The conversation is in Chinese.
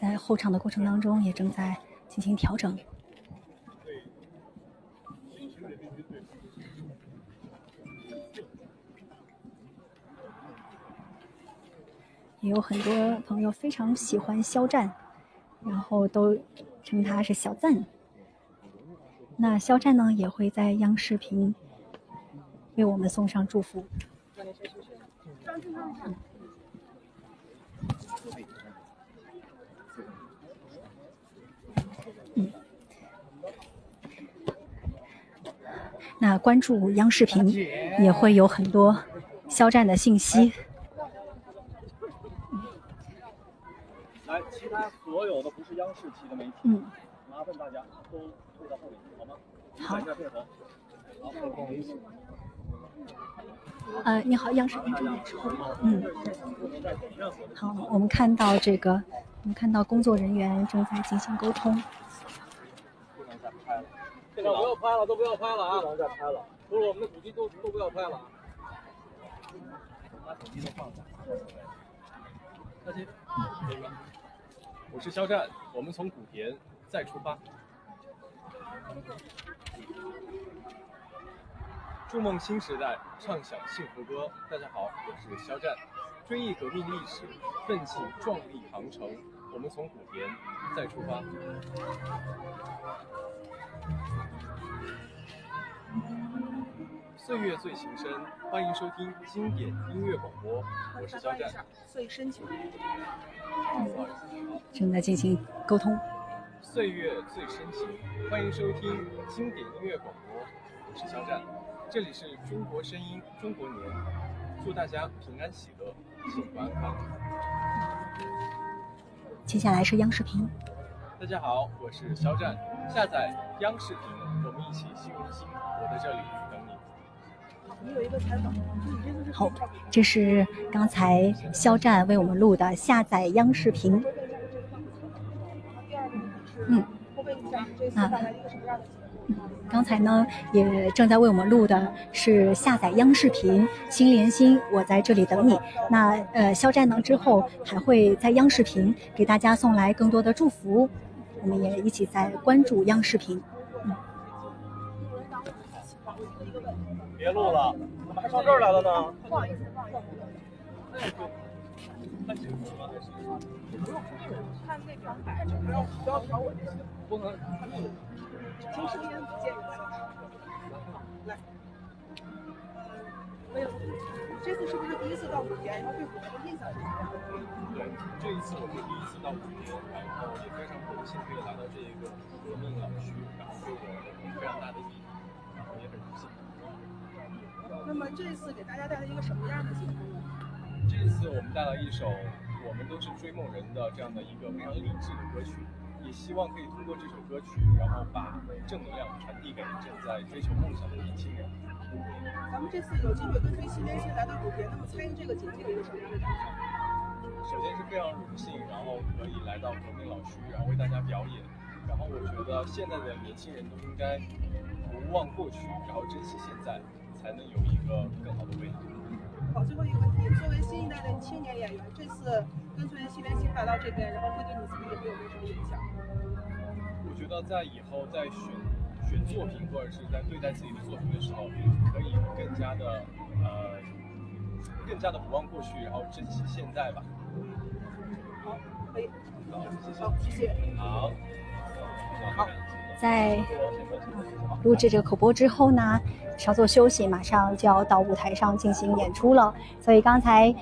在候场的过程当中也正在进行调整。也有很多朋友非常喜欢肖战，然后都称他是小赞。那肖战呢，也会在央视频为我们送上祝福。那关注央视频也会有很多肖战的信息。来，其他所有的不是央视旗的媒体，嗯，麻烦大家都退到后面，好吗？好。呃，你好，央视频主嗯，不能再给任何的好，我们看到这个，我们看到工作人员正在进行沟通。再拍了。现在不要拍了，都不要拍了啊！不能再拍了，不是我们的主机都都不要拍了啊。把手机都放下。再见。我是肖战，我们从古田再出发。筑梦新时代，唱响幸福歌。大家好，我是肖战，追忆革命历史，奋起壮丽航程。我们从古田再出发。岁月最情深，欢迎收听经典音乐广播，我是肖战。最深情。不好意思。正在进行沟通。岁月最深情，欢迎收听经典音乐广播，我是肖战，这里是中国声音中国年，祝大家平安喜乐，幸福安康。接下来是央视频。大家好，我是肖战，下载央视频，我们一起心连心，我在这里等你。你有一个采访，就你这个是好，这是刚才肖战为我们录的下载央视频。嗯，我问一下，这次带来一个什么样的节目？刚才呢，也正在为我们录的是下载央视频，心连心，我在这里等你。那呃，肖战呢之后还会在央视频给大家送来更多的祝福，我们也一起在关注央视频。别录了，怎么还上这儿来了呢？不好意思，不好意思，看清楚吗？还是看那条海，不要不要调我这个，不能？听声音不介意吧？来，没有，这次是不是第一次到古田？然后对古田的印象是什么样？对，这一次我是第一次到古田，然后也非常荣幸可以来到这一个革命老区，然后对我有非常大的意义，也很荣幸。那么这次给大家带来一个什么样的节目呢？这一次我们带来一首《我们都是追梦人》的这样的一个非常励志的歌曲，也希望可以通过这首歌曲，然后把正能量传递给正在追求梦想的年轻人。咱们这次有机会跟随新连心来到古田，那么参与这个节目有一个什么样的感受？首先是非常荣幸，然后可以来到革命老区，然后为大家表演。然后我觉得现在的年轻人都应该不忘过去，然后珍惜现在，才能有一个更好的未来。好，最后一个问题，作为新一代的青年演员，这次跟随新连新来到这边，然后会对你自己有没有什么影响？我觉得在以后在选选作品或者是在对待自己的作品的时候，可以更加的呃，更加的不忘过去，然后珍惜现在吧。好，可以，好，谢谢。好，谢谢。好。好，在录制这个口播之后呢，稍作休息，马上就要到舞台上进行演出了。所以刚才。